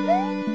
Música